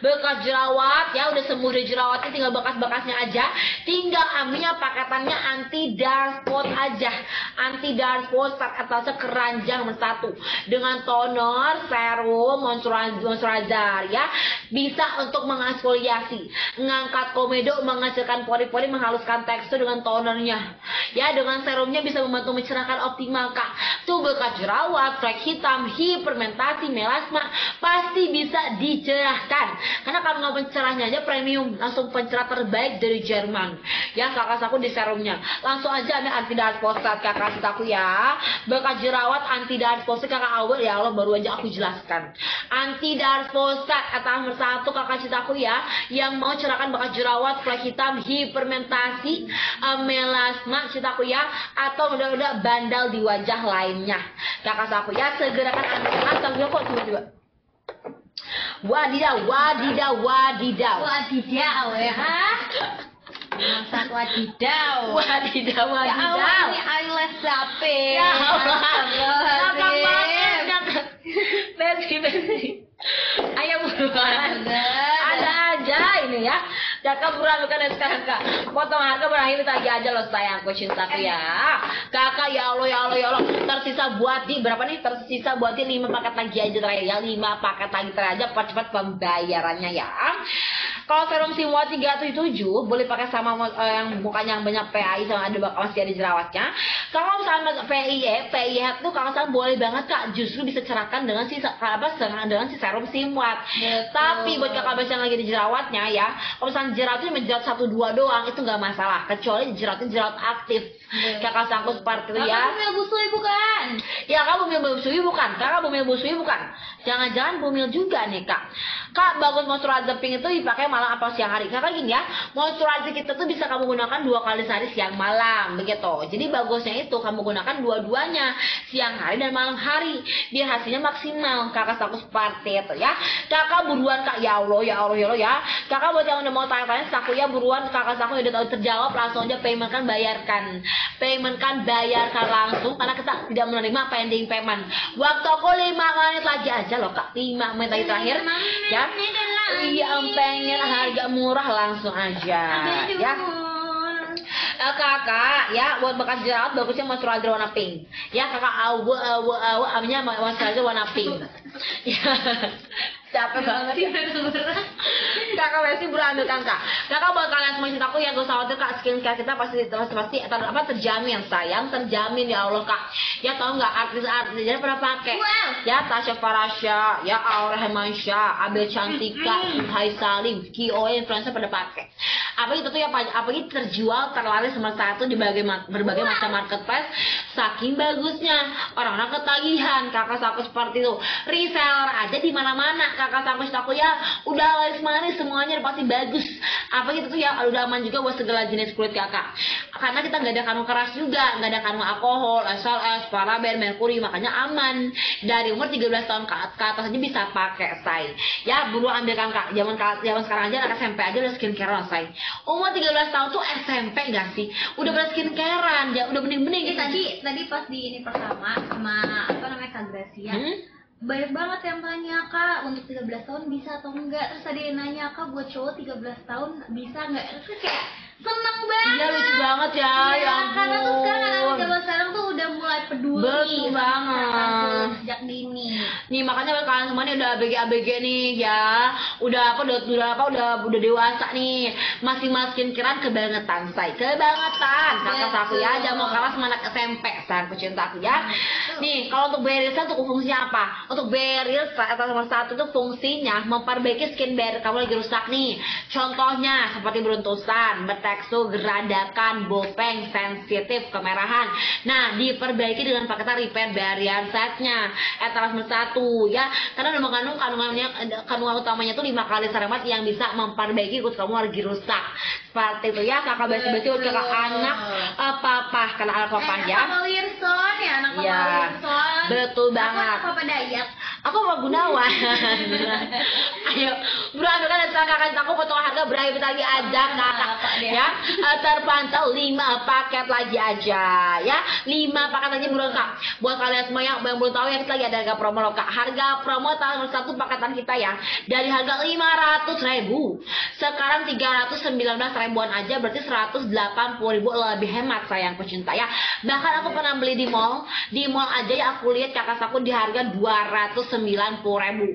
bekas jerawat ya udah sembuh dari jerawatnya tinggal bekas-bekasnya aja. Tinggal ambilnya paketannya anti dark spot aja. Anti dark spot atasnya keranjang bersatu. Dengan toner serum moisturizer ya. Bisa untuk mengeksfoliasi mengangkat komedo menghasilkan pori-pori menghaluskan tekstur dengan tonernya. Ya dengan serumnya bisa membantu mencerahkan optimal kak. Tuh bekas jerawat flek hitam hipermentasi melasma pasti bisa dicerahkan karena kandungan pencerahnya aja premium langsung pencerah terbaik dari Jerman. Ya kakak aku di serumnya. Langsung aja ambil anti dark postat kakak aku ya. Bekas jerawat anti dark postat kakak awal ya Allah baru aja aku jelaskan. Anti dark postat atas nomor satu kakak aku ya yang mau cerahkan bekas jerawat flek hitam hipermentasi melasma aku ya atau udah-udah bandal di wajah lainnya. Kakak aku ya segerakan ambil. Asal kok tiba-tiba Wadidaw, wadidaw, wadidaw. Wadidaw ya. Masak wadidaw. Wadidaw, Ya wadidaw. Allah, ini eyelash sapi. Ya Allah. Kakak banget. Besi, besi. Ayo buruan. Ya. Kakak buruan bukan sekarang kak. Potong harga berakhir lagi aja loh sayangku cintaku ya. Kakak ya Allah ya Allah ya Allah. Tersisa buat di berapa nih? Tersisa buat di 5 paket lagi aja terakhir ya. 5 paket lagi terakhir aja cepat-cepat pembayarannya ya. Kalau serum Simwa 377 boleh pakai sama eh, yang mukanya yang banyak PAI sama ada bakal masih ada jerawatnya. Kalau misalnya PIE, PIE itu kalau misalnya boleh banget kak justru bisa cerahkan dengan si apa dengan si serum Simwat. Betul. Tapi buat kakak bes yang lagi di jerawatnya ya, kalau misalnya jerawatnya menjerat satu dua doang itu nggak masalah, kecuali jerawatnya jerawat aktif. Betul. Kakak sangkut seperti itu ya. bumil busui bukan? Ya kak bumil busui bukan, kakak bumil busui bukan. Jangan-jangan bumil juga nih kak. Kak bagus moisturizer pink itu dipakai malam apa siang hari. Kakak gini ya, moisturizer kita tuh bisa kamu gunakan dua kali sehari siang malam begitu. Jadi bagusnya itu kamu gunakan dua-duanya siang hari dan malam hari biar hasilnya maksimal. Kakak aku seperti itu ya. Kakak buruan kak ya Allah ya Allah ya Allah ya. Kakak buat yang udah mau tanya-tanya saku ya buruan kakak saku udah tahu terjawab langsung aja payment kan bayarkan. Payment kan bayarkan langsung karena kita tidak menerima pending payment. Waktu aku 5 menit lagi aja loh kak 5 menit lagi terakhir ya. Iya pengen harga murah langsung aja. Ya. Eh, kakak ya buat bekas jerawat bagusnya moisturizer warna pink. Ya kakak awu awu awu amnya moisturizer warna pink. Ya capek banget ya. Kakak Besi buruan ambil kan kak? Kakak buat kalian semua cintaku ya gak usah khawatir kak skincare kita pasti pasti pasti ter, apa terjamin sayang terjamin ya Allah kak. Ya tau nggak artis-artis jadi pernah pakai. Wow. ya Tasya Farasya ya Aura Hermansyah Abel Cantika Hai Salim Kio influencer pada pakai. Apa itu tuh ya apa itu terjual terlaris nomor satu di berbagai berbagai macam marketplace saking bagusnya. Orang-orang ketagihan kakak saku seperti itu. Reseller aja di mana-mana kakak saku aku ya. Udah laris manis semuanya pasti bagus. Apa gitu tuh ya udah aman juga buat segala jenis kulit kakak. Karena kita nggak ada kandung keras juga nggak ada kandung alkohol SLS paraben merkuri makanya aman. Dari umur 13 tahun ke, atas aja bisa pakai say. Ya buruan ambilkan kak zaman zaman sekarang aja anak SMP aja udah skincare say. Umur 13 tahun tuh SMP gak sih? Udah pada skincarean ya udah bening-bening. Gitu tadi tadi pas di ini pertama sama apa namanya Kak Gracia Hmm? banyak banget yang tanya kak untuk 13 tahun bisa atau enggak terus ada yang nanya kak buat cowok 13 tahun bisa enggak terus kayak seneng banget Iya lucu banget ya, Iya, ya karena tuh sekarang anak ampun. zaman sekarang tuh udah mulai peduli Betul banget. sejak dini Nih makanya buat kalian semua nih udah ABG ABG nih ya, udah apa udah udah apa udah udah dewasa nih, masih masukin kiran kebangetan say, kebangetan kakak aku ya, Betul. jangan mau kalah sama anak SMP, sayang pecinta aku ya. Nih kalau untuk beril Sel untuk fungsinya apa? Untuk beril atau nomor satu itu fungsinya memperbaiki skin barrier kamu lagi rusak nih. Contohnya seperti beruntusan, bertekstur, geradakan, bopeng, sensitif, kemerahan. Nah, diperbaiki dengan paketan repair barrier setnya. Etalas nomor satu ya, karena ada mengandung kandungannya kandungan utamanya itu lima kali seremat yang bisa memperbaiki kulit kamu lagi rusak. Seperti itu ya, kakak besi-besi buat kakak anak eh, papa, karena anak papa Eh, ya. Wilson ya anak Papa Wilson betul banget. anak Papa Dayat Aku mau Gunawan. Ayo, Buruan ambilkan dan kakak cintaku potongan harga berakhir lagi aja kakak Kakak ya. Eh, terpantau 5 paket lagi aja ya. 5 paket lagi buruan kak. Buat kalian semua yang yang belum tahu ya kita lagi ada harga promo loh kak. Harga promo tanggal satu paketan kita ya. Dari harga 500 ribu sekarang 319 ribuan aja berarti 180 ribu lebih hemat sayang pecinta ya. Bahkan aku pernah beli di mall. Di mall aja ya aku lihat kakak aku di harga 290 ribu.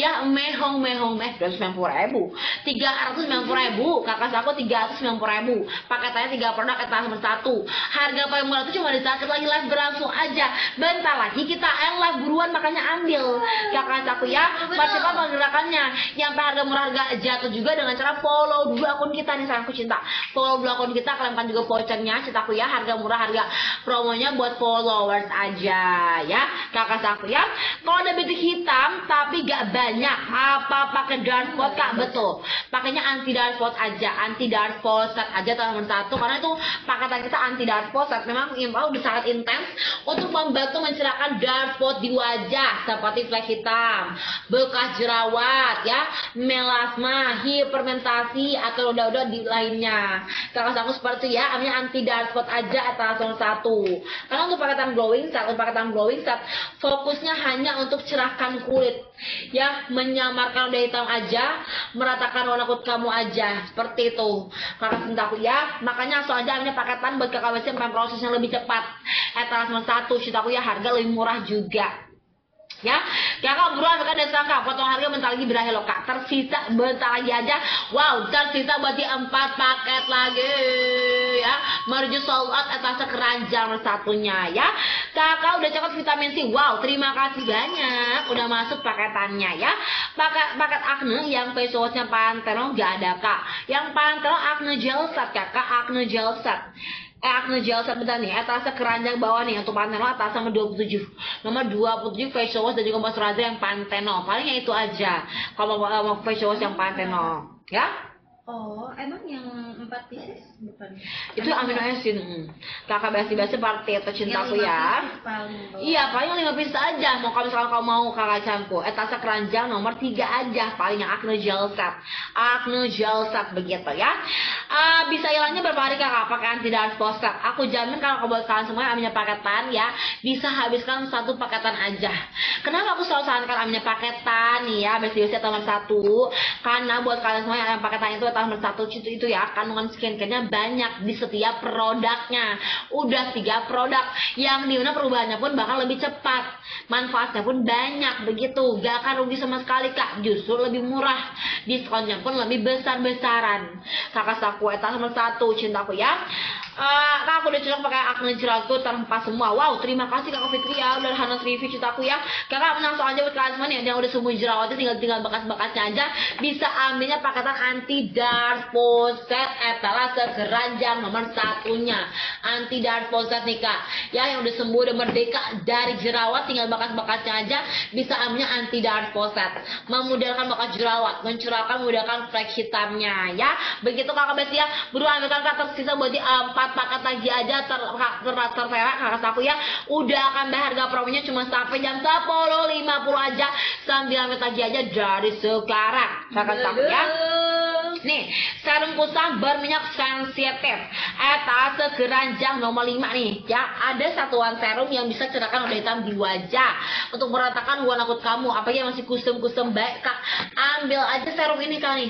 Ya mehong mehong meh 290 ribu. 390 ribu. Kakak aku 390 ribu. Paketannya tiga produk etas satu. Harga paling murah itu cuma di saat lagi live berlangsung aja. Bentar lagi kita yang live buruan makanya ambil. Kakak aku ya apa pergerakannya yang harga murah harga jatuh juga dengan cara follow dulu akun kita nih sayangku cinta. Follow dulu akun kita kalian kan juga vouchernya cintaku ya. Harga murah harga promonya buat followers aja ya. Kakak aku ya kalau ada bintik hitam tapi gak banyak. Apa pakai dark spot kak betul. Pakainya anti dark spot aja. Anti dark spot set aja nomor satu. Karena itu paketan kita anti dark spot set. Memang info udah sangat intens untuk membantu mencerahkan dark spot di wajah. Seperti flek hitam bekas jerawat ya. Melasma hipermentasi atau udah-udah di lainnya. Kakak aku seperti ya amnya anti dark spot aja atas nomor satu. Karena untuk paketan glowing set untuk paketan glowing set fokusnya hanya untuk cerahkan kulit. Ya menyamarkan udah hitam aja meratakan warna kulit kamu aja. Seperti itu. Kakak cintaku ya makanya langsung aja ambil paketan buat kakak besi yang prosesnya lebih cepat. Etalase nomor satu cintaku ya harga lebih murah juga. Ya kakak buruan kan dan sangka potong harga bentar lagi berakhir loh kak. Tersisa bentar lagi aja. Wow tersisa berarti empat paket lagi menuju sold out atas keranjang satunya ya. Kakak udah cakap vitamin C. Wow terima kasih banyak. Udah masuk paketannya ya. Paket paket acne yang face washnya Pantene gak ada kak. Yang Pantene acne gel set kakak acne gel set. Eh, acne gel set bentar nih, etalase keranjang bawah nih untuk Pantene atas sama 27 Nomor 27 facial wash dan juga moisturizer yang Pantene Paling yang itu aja. Kalau mau, mau facial wash yang Pantene Ya, Oh, emang yang empat pieces bukan? itu amino acid hmm. Kakak basi-basi party atau cintaku Yang lima ya pieces. Iya, paling lima piece aja. Mau kalau misalkan kamu mau kakak canku, etase keranjang nomor tiga aja. Paling yang acne gel set, acne gel set begitu ya. Ah, bisa hilangnya berapa hari kakak pakai anti dark spot set. Aku jamin kalau kamu buat kalian semua yang ambilnya paketan ya, bisa habiskan satu paketan aja. Kenapa aku selalu sarankan ambilnya paketan nih ya, besi-besi nomor satu? Karena buat kalian semua yang paketan itu nomor satu itu itu ya, kandungan skincare-nya banyak di setiap produknya. Udah tiga produk yang di mana perubahannya pun bakal lebih cepat. Manfaatnya pun banyak begitu. Gak akan rugi sama sekali kak. Justru lebih murah. Diskonnya pun lebih besar-besaran. Kakak saku nomor satu. Cintaku ya Eh, kak aku udah cocok pakai acne jerawatku tanpa semua. Wow terima kasih kakak Fitri ya udah Hanas review cintaku ya. Kakak langsung aja buat kalian nih yang udah sembuh jerawatnya tinggal tinggal bekas-bekasnya aja. Bisa ambilnya paketan anti dark set etalase keranjang nomor satunya. Anti dark set nih kak. Ya yang udah sembuh udah merdeka dari jerawat tinggal bekas-bekasnya aja. Bisa ambilnya anti dark set memudahkan bekas jerawat mencerahkan memudahkan flek hitamnya ya. Begitu kakak Besti ya. Buruan ambilkan kak tersisa buat di empat paket lagi aja ter ter terserak kakak aku ya udah akan bayar harga promonya cuma sampai jam 10.50 aja sambil ambil lagi aja dari sekarang kakak aku ya Nih, serum kusam berminyak sensitif. Etase keranjang nomor 5 nih. Ya, ada satuan serum yang bisa cerahkan noda hitam di wajah untuk meratakan warna kulit kamu. Apalagi yang masih kusem-kusem baik, Kak. Ambil aja serum ini kali.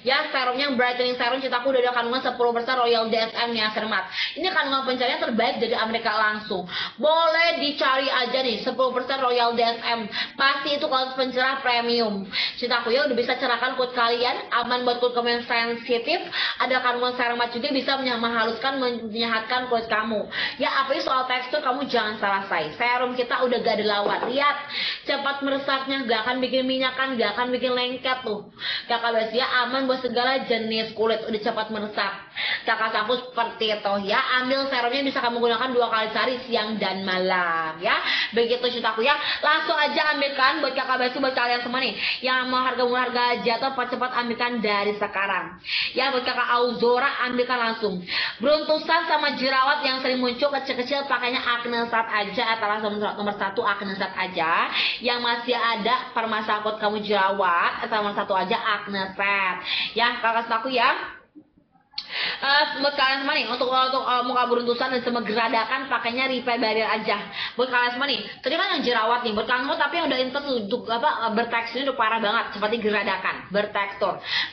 Ya, serumnya brightening serum cintaku udah ada kandungan 10% Royal DSM ya, sermat. Ini kandungan pencarian terbaik dari Amerika langsung. Boleh dicari aja nih 10% Royal DSM. Pasti itu kalau pencerah premium. Cintaku ya udah bisa cerahkan kulit kalian, aman buat kulit kamu yang sensitif ada kandungan serumat juga bisa menghaluskan menyehatkan kulit kamu ya apalagi soal tekstur kamu jangan salah say serum kita udah gak ada lawan lihat cepat meresapnya gak akan bikin minyakan gak akan bikin lengket tuh kakak ya aman buat segala jenis kulit udah cepat meresap. Kakak sapu seperti itu. Ya ambil serumnya bisa kamu gunakan dua kali sehari siang dan malam ya begitu cintaku ya langsung aja ambilkan buat kakak besi buat kalian semua nih yang mau harga murah harga jatuh cepat-cepat ambilkan dari sekarang Ya buat kakak Auzora ambilkan langsung. Beruntusan sama jerawat yang sering muncul kecil-kecil pakainya acne saat aja atau langsung nomor satu acne saat aja. Yang masih ada permasalahan kamu jerawat atau nomor satu aja acne set. Ya kakak aku ya. Uh, buat kalian semua nih untuk untuk uh, muka beruntusan dan semua geradakan pakainya repair barrier aja. Buat kalian semua nih tadi kan yang jerawat nih buat semua tapi yang udah intens untuk apa bertekstur udah parah banget. Seperti geradakan bertekstur